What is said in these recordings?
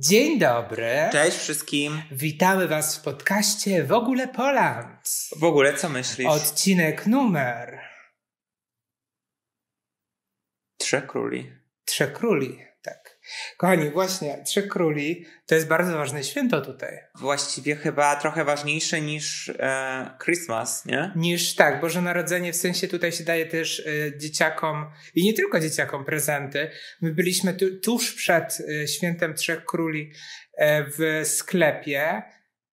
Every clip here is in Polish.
Dzień dobry. Cześć wszystkim. Witamy Was w podcaście W ogóle Poland. W ogóle co myślisz? Odcinek numer Trzech Króli. Trzech Króli. Tak. Kochani, właśnie Trzech Króli to jest bardzo ważne święto tutaj. Właściwie chyba trochę ważniejsze niż e, Christmas, nie? Niż tak, Boże Narodzenie, w sensie tutaj się daje też e, dzieciakom i nie tylko dzieciakom prezenty. My byliśmy tu, tuż przed e, świętem Trzech Króli e, w sklepie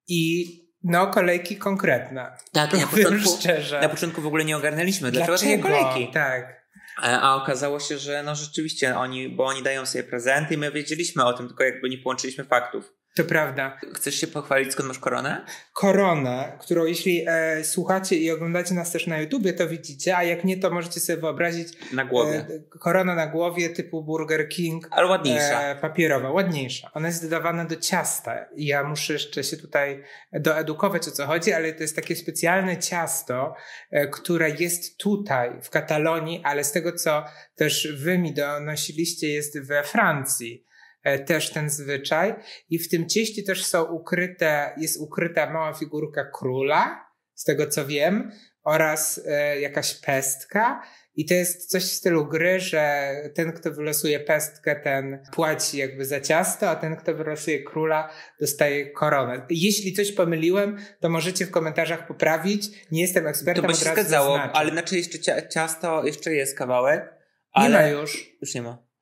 i no, kolejki konkretne. Tak, na początku, szczerze. na początku w ogóle nie ogarnęliśmy, dlaczego, takie kolejki. Tak. A, a okazało się, że no rzeczywiście oni, bo oni dają sobie prezenty i my wiedzieliśmy o tym, tylko jakby nie połączyliśmy faktów. To prawda. Chcesz się pochwalić, skąd masz koronę? Koronę, którą jeśli e, słuchacie i oglądacie nas też na YouTubie, to widzicie, a jak nie, to możecie sobie wyobrazić Na głowie. e, korona na głowie typu Burger King. Ale ładniejsza. E, papierowa, ładniejsza. Ona jest dodawana do ciasta. Ja muszę jeszcze się tutaj doedukować o co chodzi, ale to jest takie specjalne ciasto, e, które jest tutaj w Katalonii, ale z tego co też wy mi donosiliście jest we Francji też ten zwyczaj i w tym cieście też są ukryte, jest ukryta mała figurka króla, z tego co wiem, oraz e, jakaś pestka i to jest coś w stylu gry, że ten, kto wylosuje pestkę, ten płaci jakby za ciasto, a ten, kto wylosuje króla, dostaje koronę. Jeśli coś pomyliłem, to możecie w komentarzach poprawić. Nie jestem To ekspertem, by od się zgadzało, ale znaczy jeszcze cia- ciasto, jeszcze jest kawałek. Nie ma już. Już nie ma.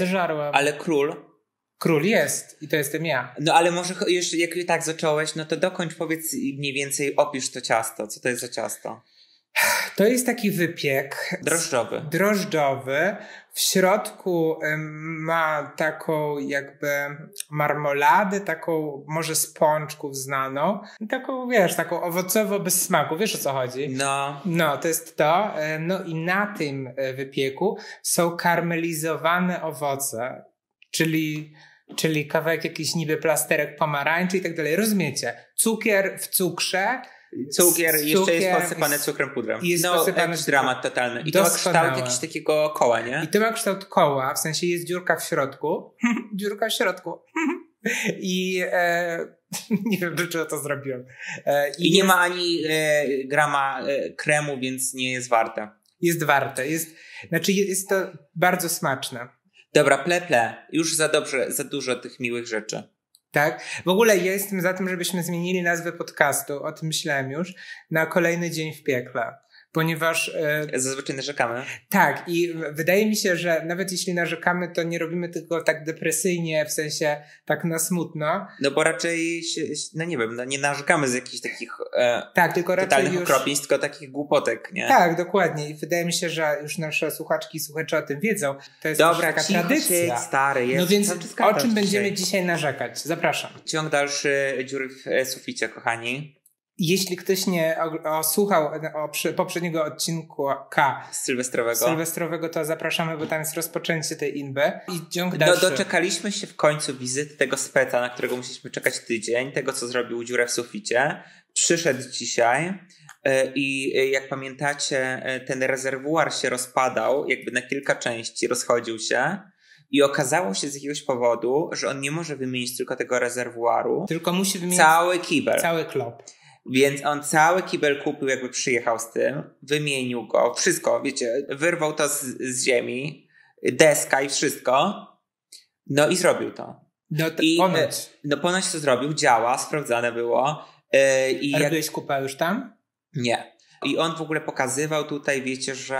Już Ale, ale król, Król jest i to jestem ja. No ale może jeszcze jak tak zacząłeś, no to dokończ, powiedz mniej więcej opisz to ciasto. Co to jest za ciasto? To jest taki wypiek. Drożdżowy. drożdżowy. W środku ma taką jakby marmoladę, taką może z pączków znaną. Taką, wiesz, taką owocowo bez smaku. Wiesz o co chodzi? No, No, to jest to. E, No i na tym e, wypieku są karmelizowane owoce, czyli, czyli kawałek jakiś niby plasterek pomarańczy i tak dalej. Rozumiecie? Cukier w cukrze. Cukier, jeszcze Cukier jest posypany cukrem pudrem. jest no, posypany jakiś dramat totalny. I to ma kształt jakiegoś takiego koła, nie? I to ma kształt koła, w sensie jest dziurka w środku. dziurka w środku. I e, nie wiem, dlaczego to zrobiłem. E, I nie jest, ma ani e, grama e, kremu, więc nie jest warte. Jest warte. Jest, znaczy jest to bardzo smaczne. Dobra, ple, ple. Już za dobrze, za dużo tych miłych rzeczy. Tak? W ogóle ja jestem za tym, żebyśmy zmienili nazwę podcastu, o tym myślałem już, na kolejny dzień w piekle. Ponieważ e, Zazwyczaj narzekamy. tak, i wydaje mi się, że nawet jeśli narzekamy, to nie robimy tego tak depresyjnie, w sensie tak na smutno. No bo raczej, się, no nie wiem, no nie narzekamy z jakichś takich e, Tak, tylko totalnych już... okropieństw, tylko takich głupotek, nie? Tak, dokładnie. I wydaje mi się, że już nasze słuchaczki i słuchacze o tym wiedzą. To jest Dobra, taka cicho tradycja. Siedź, stary, jest no więc o czym będziemy dzisiaj. dzisiaj narzekać? Zapraszam. Ciąg dalszy dziury w e, suficie, kochani. Jeśli ktoś nie słuchał przy, poprzedniego Z sylwestrowego. sylwestrowego, to zapraszamy, bo tam jest rozpoczęcie tej inby. I ciąg Do, dalszy. doczekaliśmy się w końcu wizyty tego speca, na którego musieliśmy czekać tydzień, tego co zrobił dziurę w suficie. Przyszedł dzisiaj e, i e, jak pamiętacie, e, ten rezerwuar się rozpadał, jakby na kilka części, rozchodził się. I okazało się z jakiegoś powodu, że on nie może wymienić tylko tego rezerwuaru. Tylko musi wymienić Cały kibel. cały klop. Więc on cały kibel kupił, jakby przyjechał z tym, wymienił go, wszystko, wiecie, wyrwał to z, z ziemi, deska i wszystko. No i zrobił to. No to I, ponoć. No ponoć to zrobił, działa, sprawdzane było. Yy, I A jak... kupę już tam? Nie. I on w ogóle pokazywał tutaj, wiecie, że.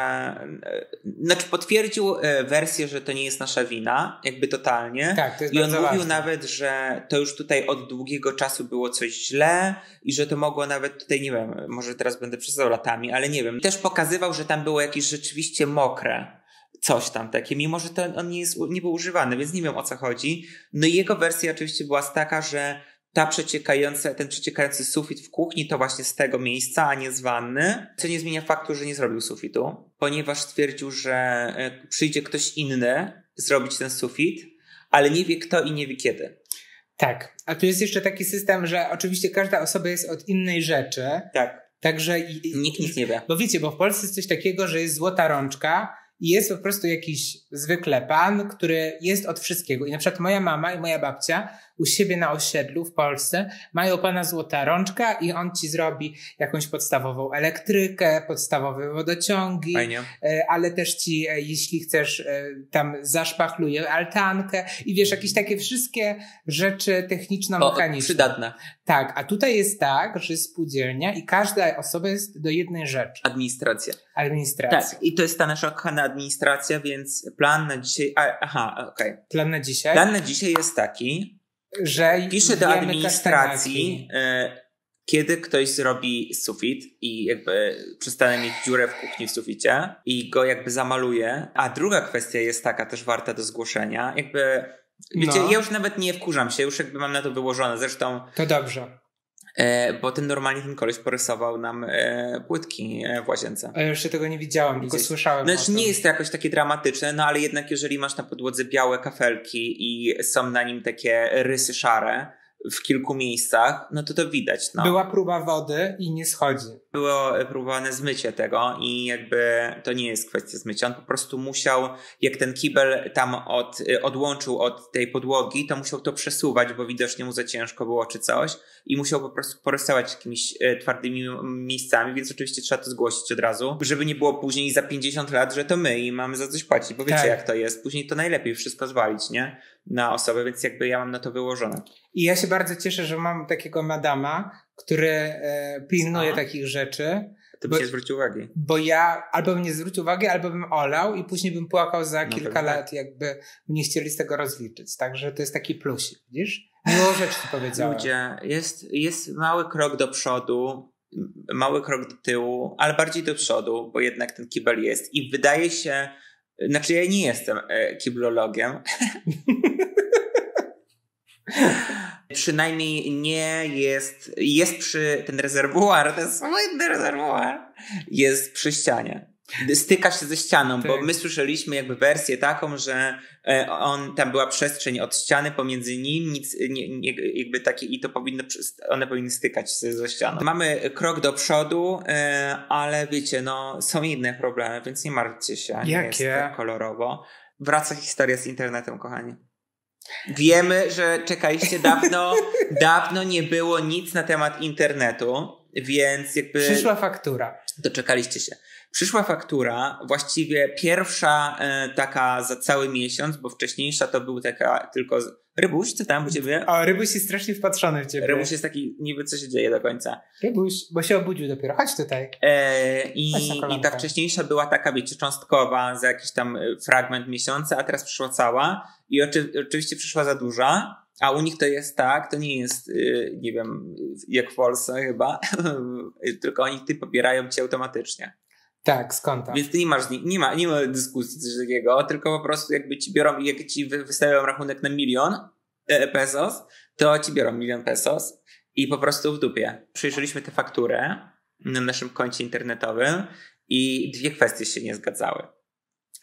e, Znaczy, potwierdził e, wersję, że to nie jest nasza wina, jakby totalnie. Tak, to jest I on mówił ważne. nawet, że to już tutaj od długiego czasu było coś źle i że to mogło nawet tutaj, nie wiem, może teraz będę przesadzał latami, ale nie wiem. Też pokazywał, że tam było jakieś rzeczywiście mokre coś tam takie, mimo że to on nie, jest, nie był używany, więc nie wiem o co chodzi. No i jego wersja oczywiście była taka, że ta przeciekająca, ten przeciekający sufit w kuchni to właśnie z tego miejsca, a nie z wanny, co nie zmienia faktu, że nie zrobił sufitu, ponieważ stwierdził, że e, przyjdzie ktoś inny zrobić ten sufit, ale nie wie kto i nie wie kiedy. Tak. A tu jest jeszcze taki system, że oczywiście każda osoba jest od innej rzeczy. Tak. Także. i- i- Nikt nic nie wie. Bo wiecie, bo w Polsce jest coś takiego, że jest złota rączka i jest po prostu jakiś zwykle pan, który jest od wszystkiego. I na przykład moja mama i moja babcia u siebie na osiedlu w Polsce mają pana złota rączka i on ci zrobi jakąś podstawową elektrykę, podstawowe wodociągi, Fajnie. e, ale też ci, e, jeśli chcesz, e, tam zaszpachluje altankę i wiesz, jakieś takie wszystkie rzeczy techniczno-mechaniczne. przydatne. Tak, a tutaj jest tak, że jest spółdzielnia i każda osoba jest do jednej rzeczy. Administracja. Administracja. Tak, i to jest ta nasza kochana administracja, więc plan na dzisiaj. A, aha, okej. Plan na dzisiaj, Plan na dzisiaj jest taki. że Piszę do administracji, kasztanaki. e, kiedy ktoś zrobi sufit i jakby przestanę mieć dziurę w kuchni w suficie i go jakby zamaluje. A druga kwestia jest taka też warta do zgłoszenia. Jakby, wiecie, No. ja już nawet nie wkurzam się, już jakby mam na to wyłożone. Zresztą, To dobrze. e, bo ten normalnie ten koleś porysował nam e, płytki e, w łazience. A ja jeszcze tego nie widziałam, tylko Widzieć. słyszałem. Znaczy nie jest to jakoś takie dramatyczne, no ale jednak jeżeli masz na podłodze białe kafelki i są na nim takie rysy szare w kilku miejscach, no to to widać. No. Była próba wody i nie schodzi. Było próbowane zmycie tego i jakby to nie jest kwestia zmycia. On po prostu musiał, jak ten kibel tam od, odłączył od tej podłogi, to musiał to przesuwać, bo widocznie mu za ciężko było czy coś i musiał po prostu porysować jakimiś e, twardymi miejscami, więc oczywiście trzeba to zgłosić od razu, żeby nie było później za 50 lat, że to my i mamy za coś płacić, bo wiecie Tak. jak to jest. Później to najlepiej wszystko zwalić, nie? Na osobę, więc jakby ja mam na to wyłożone. I ja się bardzo cieszę, że mam takiego madama, który e, pilnuje takich rzeczy, To Bo- by się zwrócił uwagi. bo ja albo bym nie zwrócił uwagi, albo bym olał i później bym płakał za No kilka tak. lat, jakby nie chcieli z tego rozliczyć. Także to jest taki plusik, widzisz? Miło rzecz ci powiedziałem. Ludzie, jest, jest mały krok do przodu, mały krok do tyłu, ale bardziej do przodu, bo jednak ten kibel jest i wydaje się, znaczy ja nie jestem e, kiblologiem. Przynajmniej nie jest, jest przy, ten rezerwuar, ten słynny rezerwuar, jest przy ścianie. Styka się ze ścianą, bo Tak. my słyszeliśmy jakby wersję taką, że e, on, tam była przestrzeń od ściany pomiędzy nim, nic, nie, nie, jakby takie, i to powinno, one powinny stykać się ze ścianą. Mamy krok do przodu, e, ale wiecie, no, są inne problemy, więc nie martwcie się, nie jest Jakie? tak kolorowo. Wraca historia z internetem, kochani. Wiemy, że czekaliście dawno, dawno nie było nic na temat internetu, więc jakby Przyszła faktura. doczekaliście się. Przyszła faktura, właściwie pierwsza e, taka za cały miesiąc, bo wcześniejsza to był taka tylko. Z... Rybuś, co tam u ciebie? O, Rybuś jest strasznie wpatrzony w ciebie. Rybuś jest taki, niby co się dzieje do końca. Rybuś, bo się obudził dopiero. Chodź tutaj. E, Chodź na i, kolankę. I ta wcześniejsza była taka, wiecie, cząstkowa za jakiś tam e, fragment miesiąca, a teraz przyszła cała. I oczy, oczywiście przyszła za duża. A u nich to jest tak, to nie jest, y, nie wiem, jak w Polsce chyba, tylko oni ty pobierają ci automatycznie. Tak, skąd tam? Więc ty nie masz, nie ma, nie ma dyskusji coś takiego, tylko po prostu jakby ci biorą, jak ci wy- wystawiają rachunek na milion e, pesos, to ci biorą milion pesos i po prostu w dupie. Przejrzeliśmy tę fakturę na naszym koncie internetowym i dwie kwestie się nie zgadzały.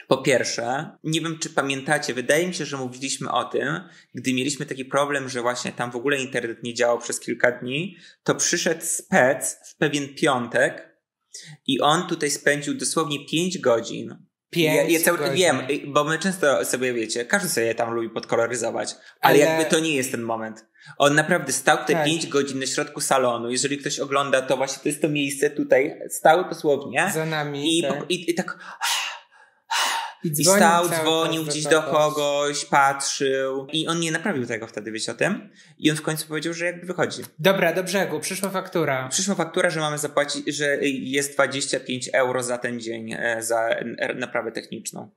Po pierwsze, nie wiem czy pamiętacie, wydaje mi się, że mówiliśmy o tym, gdy mieliśmy taki problem, że właśnie tam w ogóle internet nie działał przez kilka dni, to przyszedł spec w pewien piątek i on tutaj spędził dosłownie 5 godzin. Pięć ja, ja cały godzin. wiem, bo my często sobie wiecie, każdy sobie tam lubi podkoloryzować, ale, Ale- jakby to nie jest ten moment. On naprawdę stał tutaj Tak. 5 godzin na środku salonu. Jeżeli ktoś ogląda, to właśnie to jest to miejsce tutaj, stał dosłownie Za nami. i, tak. po- i, i tak i dzwonił stał, dzwonił gdzieś do kogoś. patrzył i on nie naprawił tego wtedy, wiecie o tym? I on w końcu powiedział, że jakby wychodzi. Dobra, do brzegu. Przyszła faktura. Przyszła faktura, że mamy zapłacić, że jest 25 euro za ten dzień e, za naprawę techniczną.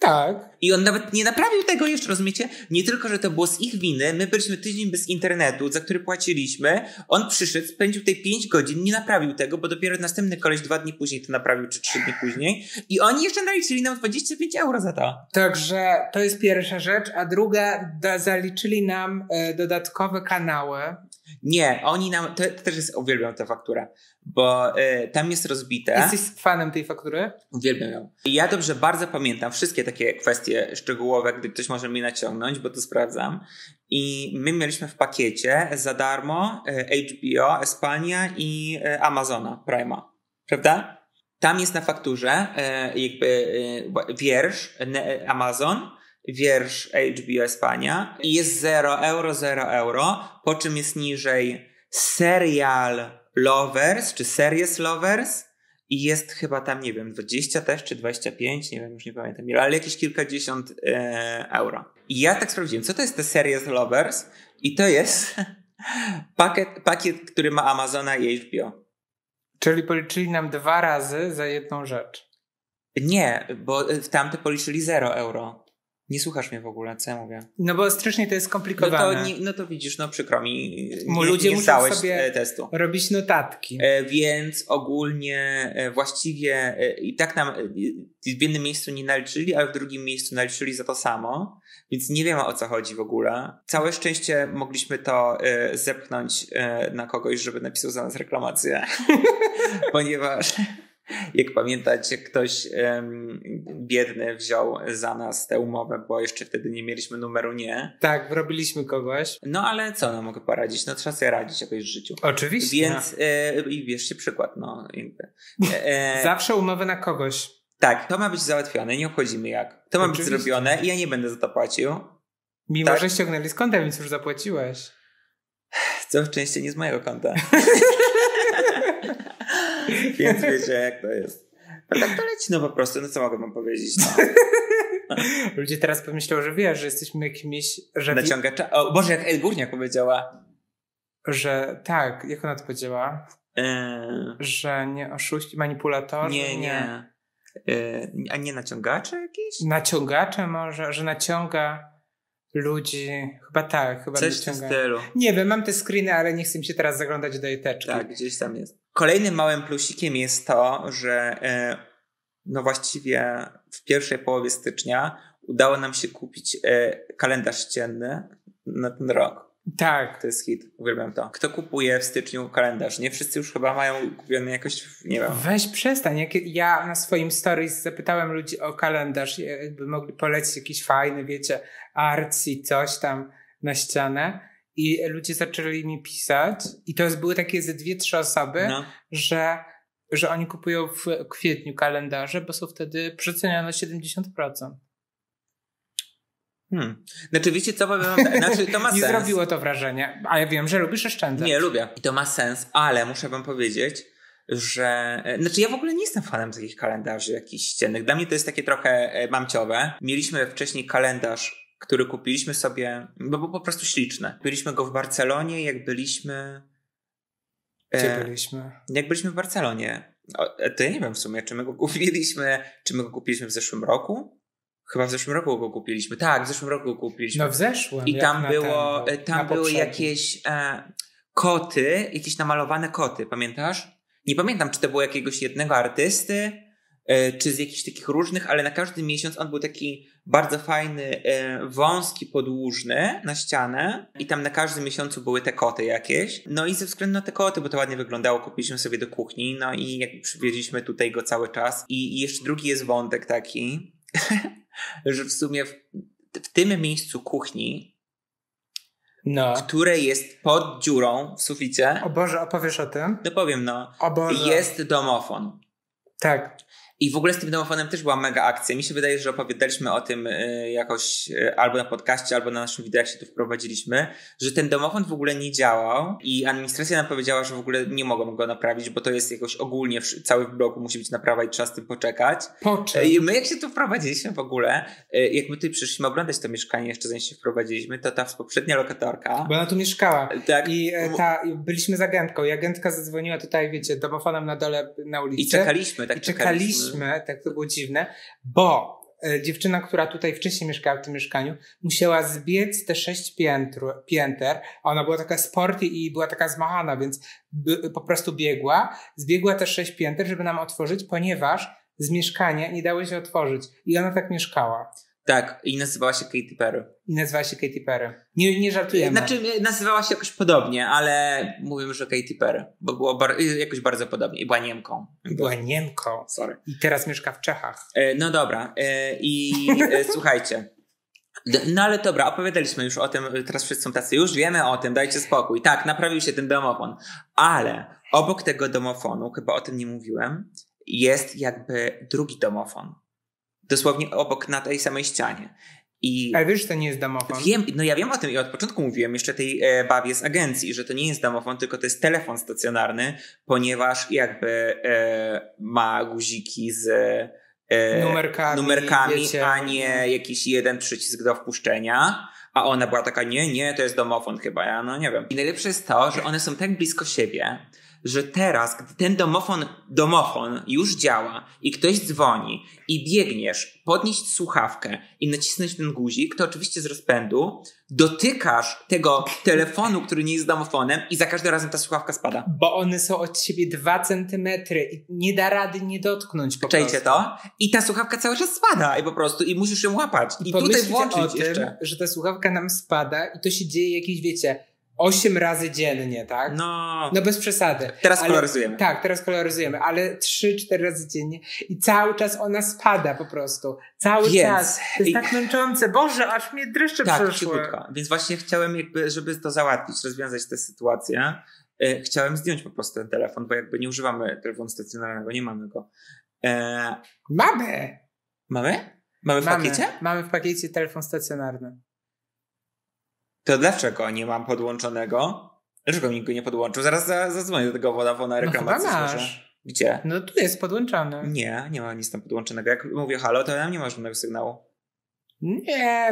Tak. I on nawet nie naprawił tego jeszcze, rozumiecie? Nie tylko, że to było z ich winy, my byliśmy tydzień bez internetu, za który płaciliśmy. On przyszedł, spędził tej 5 godzin, nie naprawił tego, bo dopiero następny koleś dwa dni później to naprawił, czy trzy dni później. I oni jeszcze naliczyli nam 25 euro za to. Także to jest pierwsza rzecz, a druga, da, zaliczyli nam e, dodatkowe kanały. Nie, oni nam, to, to też jest, uwielbiam tę fakturę, bo e, tam jest rozbite. Jesteś fanem tej faktury? Uwielbiam ją. Ja dobrze bardzo pamiętam wszystkie takie kwestie szczegółowe, gdy ktoś może mnie naciągnąć, bo to sprawdzam. I my mieliśmy w pakiecie za darmo e, HBO, Espania i e, Amazona Prima. Prawda? tam jest na fakturze e, jakby e, wiersz Amazon, wiersz HBO Espania i jest 0 euro, 0 euro, po czym jest niżej serial Lovers, czy Series Lovers i jest chyba tam, nie wiem, 20 też, czy 25, nie wiem, już nie pamiętam ile, ale jakieś kilkadziesiąt e, euro. I ja tak sprawdziłem, co to jest te Series Lovers i to jest pakiet, pakiet, który ma Amazona i HBO. Czyli policzyli nam dwa razy za jedną rzecz. Nie, bo w tamte policzyli 0 euro. Nie słuchasz mnie w ogóle, co ja mówię? No bo strasznie to jest skomplikowane. No to, nie, no to widzisz, no przykro mi. Nie, ludzie nie muszą sobie e, testu. robić notatki. E, więc ogólnie e, właściwie e, i tak nam e, w jednym miejscu nie naliczyli, ale w drugim miejscu naliczyli za to samo. Więc nie wiemy o co chodzi w ogóle. Całe szczęście mogliśmy to e, zepchnąć na kogoś, żeby napisał za nas reklamację. Ponieważ jak pamiętać, ktoś um, biedny wziął za nas tę umowę, bo jeszcze wtedy nie mieliśmy numeru nie. Tak, robiliśmy kogoś. No ale co no mogę poradzić? No trzeba sobie radzić jakoś w życiu. Oczywiście. Więc e, i bierzcie przykład, no jakby. E, Zawsze umowę na kogoś. Tak, to ma być załatwione, nie obchodzimy jak. To ma Oczywiście. być zrobione i ja nie będę za to płacił. Mimo, tak? że ściągnęli z konta, więc już zapłaciłeś. Co szczęście nie z mojego konta. Więc wiecie, jak to jest. No tak to leci, no po prostu, no co mogę wam powiedzieć, no. Ludzie teraz pomyślą, że wiesz, że jesteśmy jakimiś... Że Naciągacza... O Boże, jak Ed Górniak powiedziała. Że tak, jak ona to powiedziała? Yy... Że nie oszuści, manipulatorzy? Nie, nie. nie. Yy, a nie naciągacze jakieś? Naciągacze może, że naciąga ludzi. Chyba tak, chyba Coś w stylu. Nie wiem, mam te screeny, ale nie chcę mi się teraz zaglądać do jej teczki. Tak, gdzieś tam jest. Kolejnym małym plusikiem jest to, że e, no właściwie w pierwszej połowie stycznia udało nam się kupić e, kalendarz ścienny na ten rok. Tak. To jest hit, uwielbiam to. Kto kupuje w styczniu kalendarz? Nie wszyscy już chyba mają kupiony jakoś, nie wiem. Weź przestań. Jak ja na swoim stories zapytałem ludzi o kalendarz, jakby mogli polecić jakiś fajny, wiecie, artsy, coś tam na ścianę. I ludzie zaczęli mi pisać, i to były takie ze dwie, trzy osoby, no. że, że oni kupują w kwietniu kalendarze, bo są wtedy przecenione 70%. Hmm. Znaczy, wiecie co powiem? Znaczy, to ma Nie sens. zrobiło to wrażenie, a ja wiem, że lubisz oszczędzać. Nie, lubię. I to ma sens, ale muszę wam powiedzieć, że. Znaczy, ja w ogóle nie jestem fanem takich kalendarzy jakichś ściennych. Dla mnie to jest takie trochę e, mamciowe. Mieliśmy wcześniej kalendarz który kupiliśmy sobie, bo był po prostu śliczny. Byliśmy go w Barcelonie, jak byliśmy. Gdzie e, byliśmy? Jak byliśmy w Barcelonie. E, to ja nie wiem w sumie, czy my go kupiliśmy, czy my go kupiliśmy w zeszłym roku. Chyba w zeszłym roku go kupiliśmy. Tak, w zeszłym roku go kupiliśmy. No w zeszłym. I tam było, ten, tam były jakieś e, koty, jakieś namalowane koty, pamiętasz? Nie pamiętam, czy to było jakiegoś jednego artysty, E, czy z jakichś takich różnych, ale na każdy miesiąc on był taki bardzo fajny, e, wąski, podłużny na ścianę i tam na każdym miesiącu były te koty jakieś. No i ze względu na te koty, bo to ładnie wyglądało, kupiliśmy sobie do kuchni, no i jakby przywieźliśmy tutaj go cały czas. I, i jeszcze drugi jest wątek taki, że w sumie w, w tym miejscu kuchni no. które jest pod dziurą w suficie. O Boże, opowiesz o tym? No powiem, no. O Boże. Jest domofon. Tak. I w ogóle z tym domofonem też była mega akcja. Mi się wydaje, że opowiadaliśmy o tym y, jakoś y, albo na podcaście, albo na naszym wideo, jak się tu wprowadziliśmy, że ten domofon w ogóle nie działał i administracja nam powiedziała, że w ogóle nie mogą go naprawić, bo to jest jakoś ogólnie cały w bloku musi być naprawa i trzeba z tym poczekać. Po I my jak się tu wprowadziliśmy w ogóle, y, jak my tutaj przyszliśmy oglądać to mieszkanie jeszcze zanim się wprowadziliśmy, to ta poprzednia lokatorka. Bo ona tu mieszkała. Tak. I e, ta, byliśmy z agentką i agentka zadzwoniła tutaj, wiecie, domofonem na dole na ulicy. I czekaliśmy, tak I czekaliśmy mieliśmy, tak to było dziwne, bo e, dziewczyna, która tutaj wcześniej mieszkała w tym mieszkaniu, musiała zbiec te sześć piętr, pięter, ona była taka sporty i była taka zmachana, więc by, po prostu biegła, zbiegła te sześć pięter, żeby nam otworzyć, ponieważ z mieszkania nie dało się otworzyć i ona tak mieszkała. Tak, i nazywała się Katy Perry. I nazywała się Katy Perry. Nie, nie żartujemy. Znaczy, nazywała się jakoś podobnie, ale mówimy, że Katy Perry, bo było bar jakoś bardzo podobnie i była Niemką. Była Niemką. Sorry. I teraz mieszka w Czechach. E, no dobra. E, I e, słuchajcie. No ale dobra, opowiadaliśmy już o tym, teraz wszyscy są tacy, już wiemy o tym, dajcie spokój. Tak, naprawił się ten domofon. Ale obok tego domofonu, chyba o tym nie mówiłem, jest jakby drugi domofon. Dosłownie obok na tej samej ścianie. I Ale wiesz, że to nie jest domofon. Wiem, no ja wiem o tym i od początku mówiłem jeszcze tej e, babie z agencji, że to nie jest domofon, tylko to jest telefon stacjonarny, ponieważ jakby e, ma guziki z e, Numerkami, numerkami wiecie. a nie jakiś jeden przycisk do wpuszczenia. A ona była taka, nie, nie, to jest domofon chyba, ja no nie wiem. I najlepsze jest to, że one są tak blisko siebie, że teraz, gdy ten domofon, domofon już działa i ktoś dzwoni i biegniesz podnieść słuchawkę i nacisnąć ten guzik, to oczywiście z rozpędu dotykasz tego telefonu, który nie jest domofonem i za każdym razem ta słuchawka spada. Bo one są od siebie dwa centymetry i nie da rady nie dotknąć po Czajcie to? I ta słuchawka cały czas spada i po prostu i musisz ją łapać. I tutaj Pomyślcie włączyć o tym, jeszcze. że ta słuchawka nam spada i to się dzieje jakieś, wiecie, 8 razy dziennie, tak? No, No bez przesady. teraz ale- koloryzujemy. Tak, teraz koloryzujemy, ale 3-4 razy dziennie i cały czas ona spada po prostu. Cały Więc- czas. To jest tak męczące. Boże, aż mnie dreszcze Tak, przeszły. cichutko. Więc właśnie chciałem jakby, żeby to załatwić, rozwiązać tę sytuację, e, chciałem zdjąć po prostu ten telefon, bo jakby nie używamy telefonu stacjonarnego, nie mamy go. E, Mamy. mamy? Mamy w mamy. pakiecie? Mamy w pakiecie telefon stacjonarny. To dlaczego nie mam podłączonego? Dlaczego nikt go nie podłączył? Zaraz za- zadzwonię do tego Vodafone'a No reklamacji. złożę. masz. Gdzie? No tu jest podłączony. Nie, nie ma nic tam podłączonego. Jak mówię halo, to tam nie ma żadnego sygnału. Nie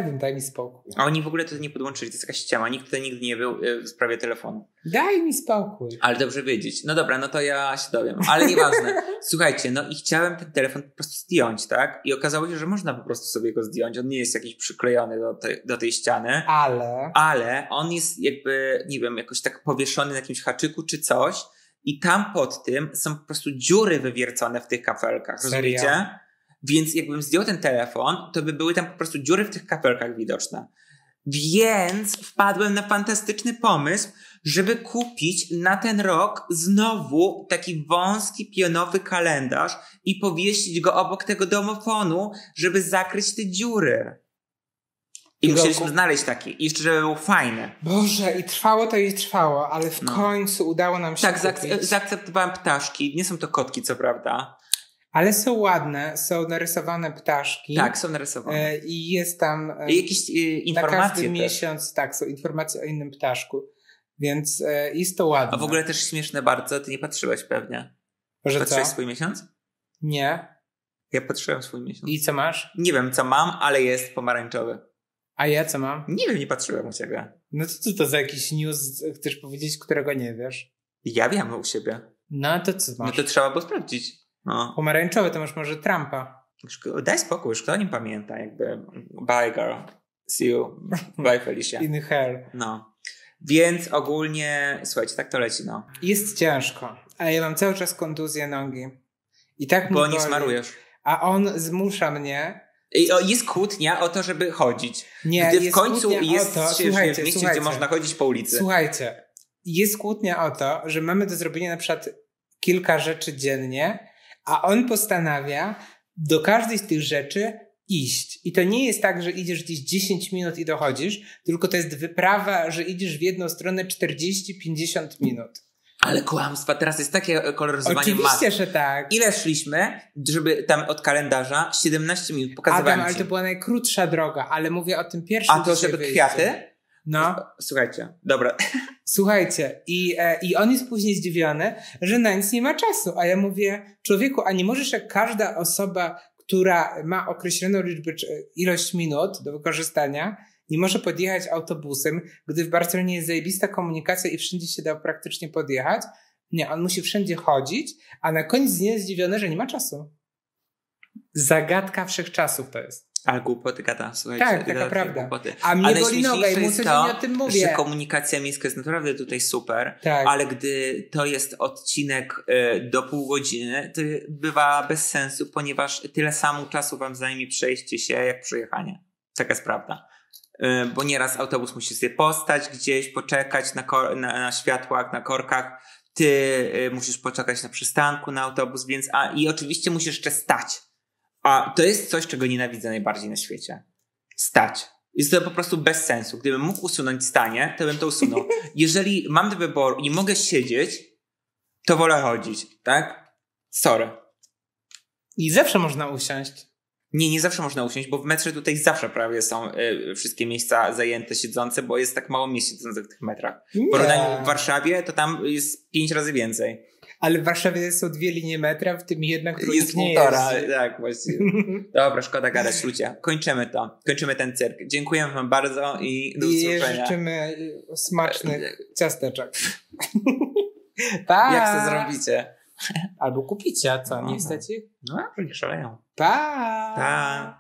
wiem, daj mi spokój. A oni w ogóle to nie podłączyli, to jest jakaś ściema. Nikt tutaj nigdy nie był e, w sprawie telefonu. Daj mi spokój. Ale dobrze wiedzieć. No dobra, no to ja się dowiem. Ale nieważne. Słuchajcie, no i chciałem ten telefon po prostu zdjąć, tak? I okazało się, że można po prostu sobie go zdjąć. On nie jest jakiś przyklejony do, tej- do tej ściany. Ale. Ale on jest jakby, nie wiem, jakoś tak powieszony na jakimś haczyku czy coś. I tam pod tym są po prostu dziury wywiercone w tych kafelkach. Serio? Więc jakbym zdjął ten telefon, to by były tam po prostu dziury w tych kafelkach widoczne. Więc wpadłem na fantastyczny pomysł, żeby kupić na ten rok znowu taki wąski pionowy kalendarz i powiesić go obok tego domofonu, żeby zakryć te dziury. I musieliśmy roku- znaleźć taki. I jeszcze, żeby był fajny. Boże, i trwało to i trwało, ale w No. końcu udało nam się. Tak, zaak- zaakceptowałem ptaszki. Nie są to kotki, co prawda. Ale są ładne, są narysowane ptaszki. Tak, są narysowane. E, I jest tam. e, I Jakieś e, na informacje każdy też. miesiąc, tak, są informacje o innym ptaszku. Więc e, jest to ładne. A w ogóle też śmieszne bardzo, ty nie patrzyłeś pewnie. Że Patrzyłeś co? swój miesiąc? Nie. Ja patrzyłem swój miesiąc. I co masz? Nie wiem, co mam, ale jest pomarańczowy. A ja co mam? Nie wiem, nie patrzyłem u ciebie. No to co to za jakiś news chcesz powiedzieć, którego nie wiesz? Ja wiem u siebie. No to co No masz? to trzeba było sprawdzić. No. Pomarańczowy to masz może Trumpa. Daj spokój, już kto o nim pamięta, jakby. Bye girl. See you. Bye Felicia. In hair. No. Więc ogólnie, słuchajcie, tak to leci, no. Jest ciężko. A ja mam cały czas kontuzję nogi. I tak Bo nie smarujesz. A on zmusza mnie. I o, jest kłótnia o to, żeby chodzić. Nie, Gdy w końcu jest to, się słuchajcie, w mieście, słuchajcie, gdzie można chodzić po ulicy. Słuchajcie, jest kłótnia o to, że mamy do zrobienia na przykład kilka rzeczy dziennie, a on postanawia do każdej z tych rzeczy iść. I to nie jest tak, że idziesz gdzieś 10 minut i dochodzisz, tylko to jest wyprawa, że idziesz w jedną stronę 40-50 minut. Ale kłamstwa, teraz jest takie koloryzowanie Oczywiście, mas. że tak. Ile szliśmy, żeby tam od kalendarza 17 minut pokazywałem Adam, ale to była najkrótsza droga, ale mówię o tym pierwszym A to, żeby wyjściu. kwiaty? No. Słuchajcie, dobra. Słuchajcie, i, e, i on jest później zdziwiony, że na nic nie ma czasu. A ja mówię, człowieku, a nie możesz jak każda osoba, która ma określoną liczbę, ilość minut do wykorzystania, nie może podjechać autobusem, gdy w Barcelonie jest zajebista komunikacja i wszędzie się da praktycznie podjechać. Nie, on musi wszędzie chodzić, a na koniec dnia jest zdziwiony, że nie ma czasu. Zagadka wszechczasów to jest. Ale głupoty gada, słuchajcie. Tak, taka prawda. Głupoty. A mnie Ale boli noga i najśmieszniejsze mu jest codziennie to, o tym Że mówię. komunikacja miejska jest naprawdę tutaj super, Tak. ale gdy to jest odcinek e, do pół godziny, to bywa bez sensu, ponieważ tyle samo czasu wam zajmie przejście się, jak przyjechanie. Taka jest prawda. E, Bo nieraz autobus musi sobie postać gdzieś, poczekać na, kor- na, na światłach, na korkach. Ty e, musisz poczekać na przystanku na autobus, więc a i oczywiście musisz jeszcze stać. A to jest coś, czego nienawidzę najbardziej na świecie. Stać. Jest to po prostu bez sensu. Gdybym mógł usunąć stanie, to bym to usunął. Jeżeli mam do wyboru i mogę siedzieć, to wolę chodzić, tak? Sorry. I zawsze można usiąść. Nie, nie zawsze można usiąść, bo w metrze tutaj zawsze prawie są y, wszystkie miejsca zajęte, siedzące, bo jest tak mało miejsc siedzących w tych metrach. W porównaniu w Warszawie to tam jest pięć razy więcej. Ale w Warszawie są dwie linie metra, w tym jedna, która jest nie półtora, jest. tak, właściwie. Dobra, szkoda gadać, ludzie. Kończymy to. Kończymy ten cyrk. Dziękujemy wam bardzo i do I usłyszenia. życzymy smacznych ciasteczek. pa! Jak to zrobicie? Albo kupicie, a co, nie No. chcecie? No, niech szaleją. Pa! Pa!